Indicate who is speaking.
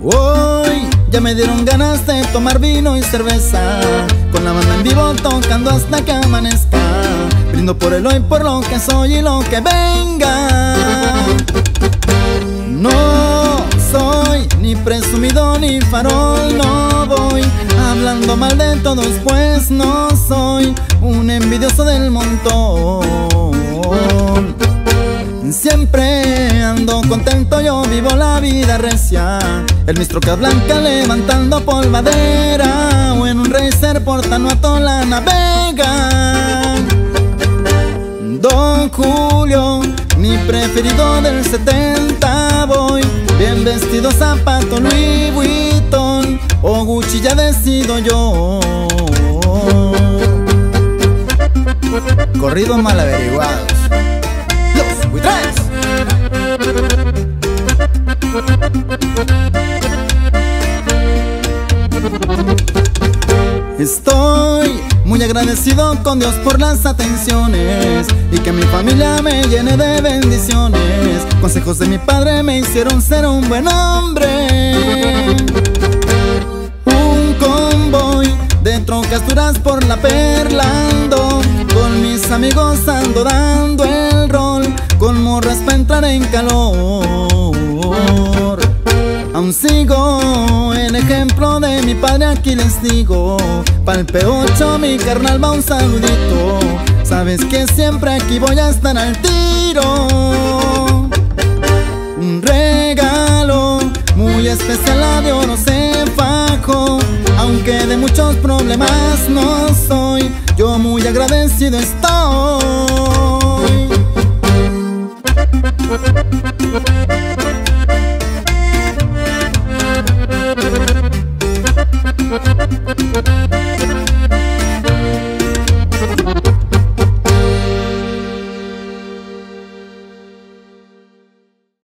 Speaker 1: Hoy ya me dieron ganas de tomar vino y cerveza. Con la banda en vivo tocando hasta que amanezca. Brindo por el hoy, por lo que soy y lo que venga. No soy ni presumido ni farol, Hablando mal de todos pues no soy un envidioso del montón. Siempre ando contento, yo vivo la vida recia. El que blanca levantando polvadera O en un racer portando a la navega. Don Julio, mi preferido del 70 voy Bien vestido, zapato Gucci ya decido yo Corridos mal averiguados Estoy muy agradecido con Dios por las atenciones y que mi familia me llene de bendiciones. Consejos de mi padre me hicieron ser un buen hombre. De trocas duras por la Perlando, con mis amigos ando dando el rol, con morras para entrar en calor. Aún sigo el ejemplo de mi padre, aquí les digo Pa'l P8 mi carnal va un saludito. Sabes que siempre aquí voy a estar al tiro. Un regalo muy especial a Dios no se fajo aunque de muchos problemas no soy, yo muy agradecido estoy.